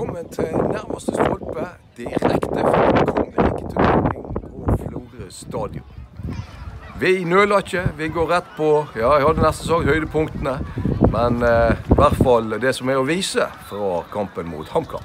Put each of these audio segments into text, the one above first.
velkommen til nærmeste stolpe direkte fra kongelig turnering på Florø stadion. Vi nøler ikke. Vi går rett på ja, jeg hadde nesten sagt høydepunktene, men eh, i hvert fall det som er å vise fra kampen mot HamKam.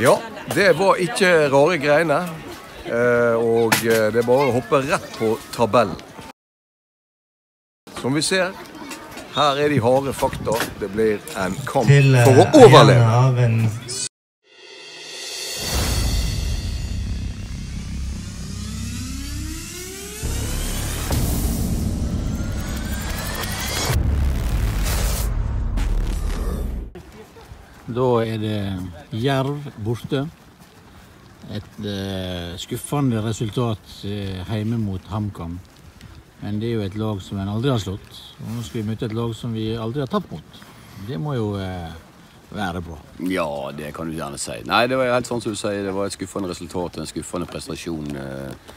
Ja, det var ikke rare greiene. Eh, Og eh, det er bare å hoppe rett på tabellen. Som vi ser, her er de harde fakta. Det blir en kamp eh, for å overleve. Da er det Jerv borte. Et eh, skuffende resultat eh, hjemme mot HamKam. Men det er jo et lag som en aldri har slått. Og nå skal vi møte et lag som vi aldri har tapt mot. Det må jo eh, være bra. Ja, det kan du gjerne si. Nei, det var helt sånn som du sier. Det var et skuffende resultat, en skuffende prestasjon eh,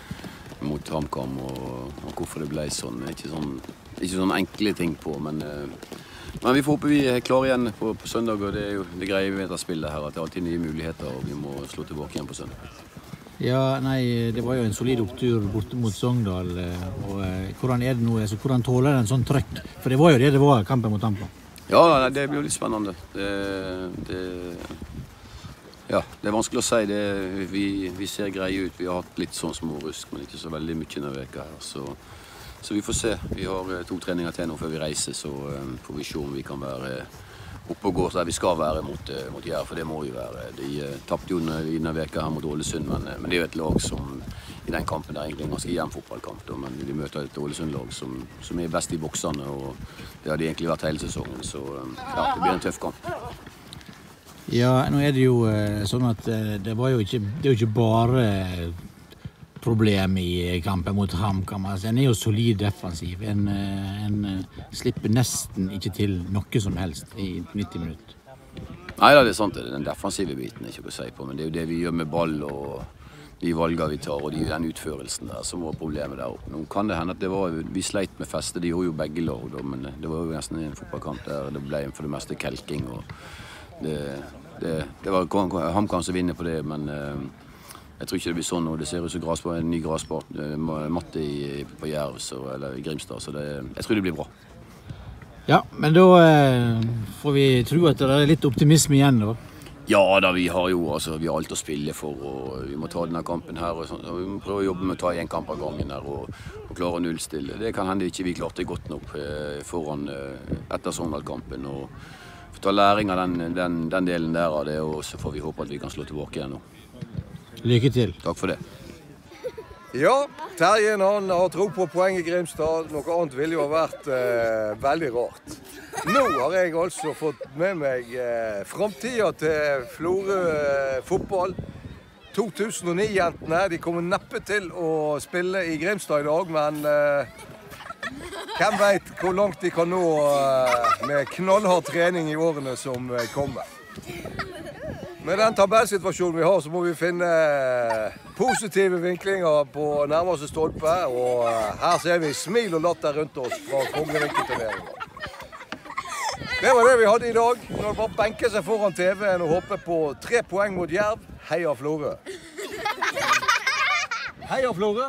mot HamKam. Og, og hvorfor det ble sånn. Ikke sånn ikke sånn enkle ting på, men, eh, men vi får håpe vi er klare igjen på, på søndag. Og det er jo det greie ved dette spillet her, at det er alltid nye muligheter, og vi må slå tilbake igjen på søndag. Ja, nei, det var jo en solid opptur borte mot Sogndal. eh, Og eh, hvordan er det nå? Altså, hvordan tåler en sånn trøkk? For det var jo det det var, kampen mot Tampa. Ja, nei, det blir jo litt spennende. Det, det, ja, det er vanskelig å si. Det, vi, vi ser greie ut. Vi har hatt litt sånn smårusk, men ikke så veldig mye denne veka her. Så, så vi får se. Vi har eh, to treninger til nå før vi reiser, så eh, får vi se om vi kan være oppe og gå der vi skal være mot, eh, mot Jær, for det må vi være. De tapte jo denne veka her mot Ålesund, men, eh, men det er jo et lag som i den kampen der egentlig en ganske jevn fotballkamp. Da, men vi møter et Ålesund-lag som, som er best i boksene, og det har de egentlig vært hele sesongen. Så eh, ja, det blir en tøff kamp. Ja, nå er det jo eh, sånn at eh, det var jo ikke, det er jo ikke bare problem i kampen mot HamKam. Altså, en er jo solid defensiv. En, eh, en eh, slipper nesten ikke til noe som helst i 90 minutter. Nei det er sant. Den defensive biten er ikke å si på, men det er jo det vi gjør med ball og de valgene vi tar og de, den utførelsen der som var problemet der oppe. Nå kan det hende at det var, vi sleit med festet, det gjorde jo begge lag, da, men det var jo nesten en fotballkamp der det ble for det meste kelking. og Det, det, det var HamKam som vinner på det, men eh, jeg tror ikke det blir sånn nå. Det ser ut som grasbar, en ny grasmatte i, på Jerv eller Grimstad, så det, jeg tror det blir bra. Ja, men da eh, får vi tro at det er litt optimisme igjen, da. Ja da, vi har jo altså, vi har alt å spille for, og vi må ta denne kampen her. Og sånt, og vi må prøve å jobbe med å ta én kamp av gangen her og, og klare å nullstille. Det kan hende ikke vi klarte godt nok eh, foran eh, etter Sogndal-kampen. og få Ta læring av den, den, den delen der av det, og så får vi håpe at vi kan slå tilbake igjen nå. Lykke til. Takk for det. Ja, Terjen han har tro på poeng i Grimstad. Noe annet ville jo ha vært eh, veldig rart. Nå har jeg altså fått med meg eh, framtida til Florø eh, fotball. 2009-jentene de kommer neppe til å spille i Grimstad i dag, men eh, hvem veit hvor langt de kan nå eh, med knallhard trening i årene som eh, kommer. Med den tabellsituasjonen vi har, så må vi finne eh, positive vinklinger på nærmeste stolpe. Og eh, her ser vi smil og latter rundt oss fra kongevinketurneringa. Det var det vi hadde i dag. Nå er det bare å benke seg foran TV-en og håpe på tre poeng mot Jerv. Heia Florø! Heia Florø!